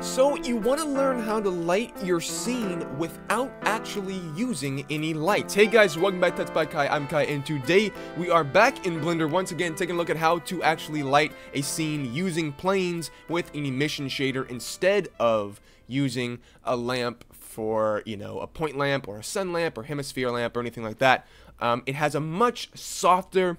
So you want to learn how to light your scene without actually using any lights. Hey guys, welcome back to Tuts by Kai. I'm Kai, and today we are back in Blender once again, taking a look at how to actually light a scene using planes with an emission shader instead of using a lamp for, you know, a point lamp or a sun lamp or hemisphere lamp or anything like that. Um, it has a much softer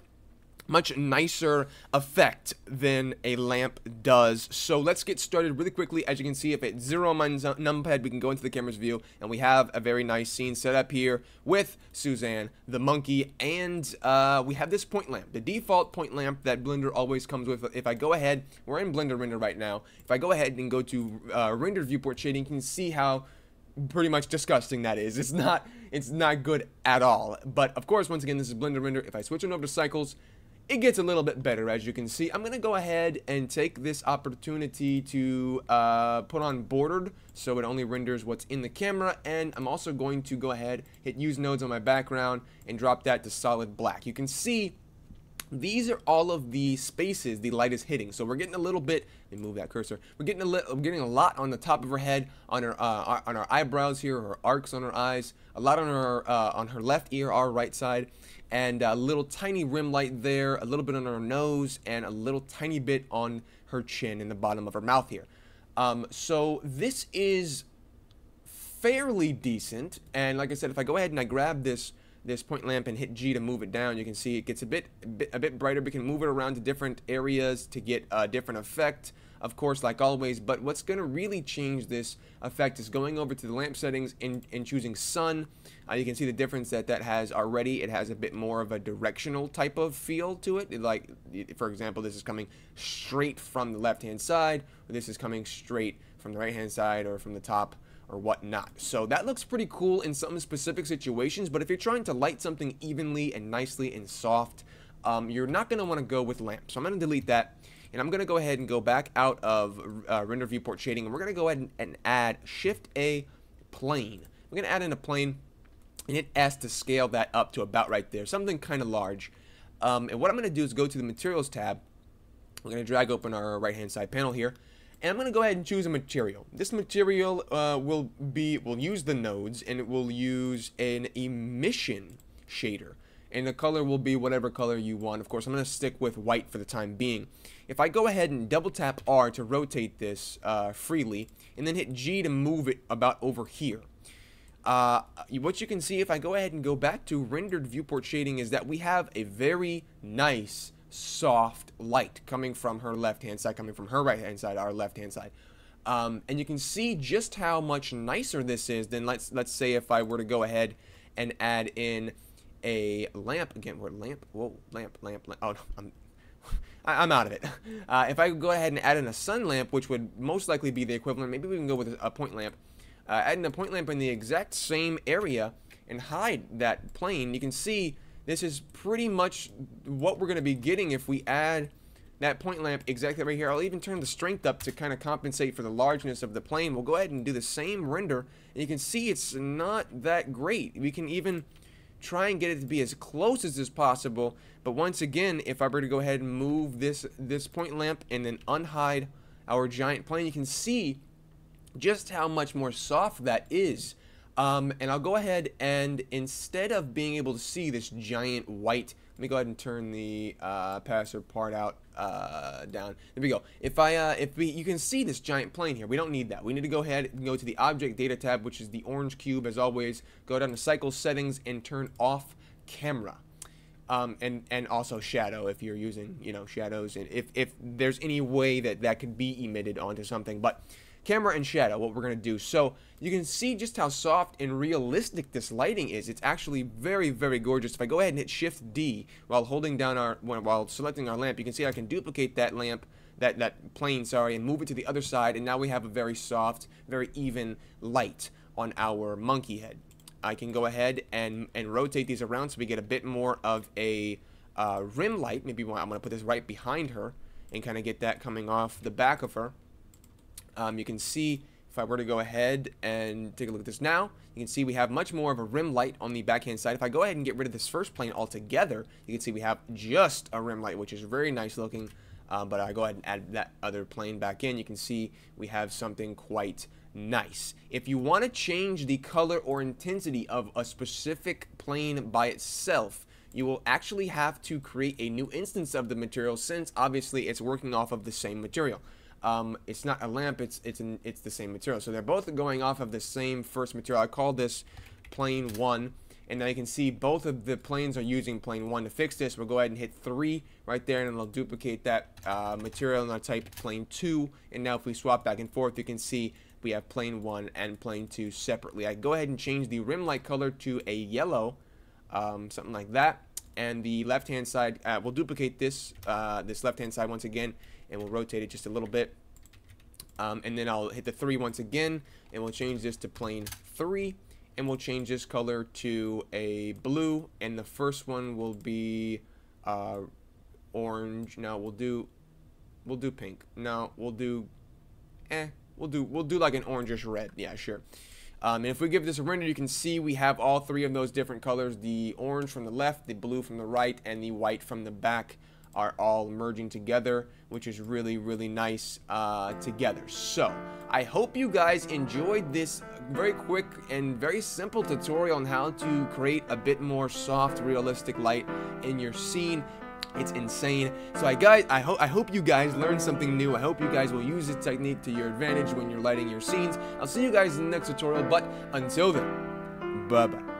much nicer effect than a lamp does. So let's get started really quickly. As you can see, if it's zero on my numpad, we can go into the camera's view, and we have a very nice scene set up here with Suzanne, the monkey, and uh, we have this point lamp, the default point lamp that Blender always comes with. If I go ahead, we're in Blender Render right now. If I go ahead and go to uh, Render Viewport Shading, you can see how pretty much disgusting that is. It's not it's not good at all. But of course, once again, this is Blender Render. If I switch on over to Cycles, it gets a little bit better as you can see. I'm going to go ahead and take this opportunity to uh, put on bordered so it only renders what's in the camera and I'm also going to go ahead hit use nodes on my background and drop that to solid black. You can see these are all of the spaces the light is hitting. So we're getting a little bit, let me move that cursor. We're getting a little, we're getting a lot on the top of her head, on her, uh, on our eyebrows here, her arcs on her eyes, a lot on her, uh, on her left ear, our right side, and a little tiny rim light there, a little bit on her nose, and a little tiny bit on her chin in the bottom of her mouth here. Um, so this is fairly decent, and like I said, if I go ahead and I grab this this point lamp and hit G to move it down, you can see it gets a bit, a bit, a bit brighter. We can move it around to different areas to get a different effect of course, like always. But what's going to really change this effect is going over to the lamp settings and, and choosing sun. Uh, you can see the difference that that has already. It has a bit more of a directional type of feel to it. Like, for example, this is coming straight from the left-hand side, this is coming straight from the right-hand side or from the top or whatnot. So that looks pretty cool in some specific situations, but if you're trying to light something evenly and nicely and soft, um, you're not going to want to go with lamp. So I'm going to delete that. And I'm going to go ahead and go back out of uh, render viewport shading. And we're going to go ahead and, and add shift A plane. We're going to add in a plane and it S to scale that up to about right there. Something kind of large. Um, and what I'm going to do is go to the materials tab. We're going to drag open our right hand side panel here. And I'm going to go ahead and choose a material. This material uh, will be, will use the nodes and it will use an emission shader and the color will be whatever color you want. Of course, I'm going to stick with white for the time being. If I go ahead and double tap R to rotate this uh, freely, and then hit G to move it about over here, uh, what you can see if I go ahead and go back to rendered viewport shading is that we have a very nice soft light coming from her left hand side, coming from her right hand side, our left hand side. Um, and you can see just how much nicer this is than let's let's say if I were to go ahead and add in a lamp again. Where lamp? Whoa, lamp, lamp, lamp. Oh, I'm I, am out of it. Uh, if I go ahead and add in a sun lamp, which would most likely be the equivalent, maybe we can go with a point lamp. Uh, add in a point lamp in the exact same area and hide that plane. You can see this is pretty much what we're going to be getting if we add that point lamp exactly right here. I'll even turn the strength up to kind of compensate for the largeness of the plane. We'll go ahead and do the same render, and you can see it's not that great. We can even try and get it to be as close as is possible. But once again, if I were to go ahead and move this, this point lamp and then unhide our giant plane, you can see just how much more soft that is. Um, and I'll go ahead and instead of being able to see this giant white, let me go ahead and turn the uh, passive part out uh, down. There we go. If I, uh, if we, you can see this giant plane here. We don't need that. We need to go ahead and go to the Object Data tab, which is the orange cube as always. Go down to Cycle Settings and turn off Camera. Um, and and also shadow if you're using you know shadows and if if there's any way that that could be emitted onto something but camera and shadow, what we're going to do. So you can see just how soft and realistic this lighting is. It's actually very, very gorgeous. If I go ahead and hit Shift D while holding down our, while selecting our lamp, you can see I can duplicate that lamp, that, that plane, sorry, and move it to the other side. And now we have a very soft, very even light on our monkey head. I can go ahead and, and rotate these around so we get a bit more of a uh, rim light. Maybe I'm going to put this right behind her and kind of get that coming off the back of her. Um, you can see if I were to go ahead and take a look at this now, you can see we have much more of a rim light on the backhand side. If I go ahead and get rid of this first plane altogether, you can see we have just a rim light, which is very nice looking. Um, but I go ahead and add that other plane back in. You can see we have something quite nice. If you want to change the color or intensity of a specific plane by itself, you will actually have to create a new instance of the material since obviously it's working off of the same material. Um, it's not a lamp, it's it's an, it's the same material. So they're both going off of the same first material. I call this plane 1 and now you can see both of the planes are using plane 1 to fix this. We'll go ahead and hit 3 right there and it'll duplicate that uh, material and I'll type plane 2 and now if we swap back and forth you can see we have plane 1 and plane 2 separately. I go ahead and change the rim light color to a yellow, um, something like that. And the left hand side, uh, we'll duplicate this, uh, this left hand side once again, and we'll rotate it just a little bit. Um, and then I'll hit the 3 once again, and we'll change this to plane 3. And we'll change this color to a blue, and the first one will be uh, orange. No, we'll do, we'll do pink. No, we'll do, eh, We'll do we'll do like an orangish red. Yeah, sure. Um, and if we give this a render, you can see we have all three of those different colors. The orange from the left, the blue from the right, and the white from the back are all merging together, which is really, really nice uh, together. So, I hope you guys enjoyed this very quick and very simple tutorial on how to create a bit more soft, realistic light in your scene. It's insane. So I guys, I hope I hope you guys learned something new. I hope you guys will use this technique to your advantage when you're lighting your scenes. I'll see you guys in the next tutorial, but until then, bye bye.